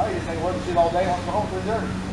Oh, you just ain't working shit all day, on the home for dessert.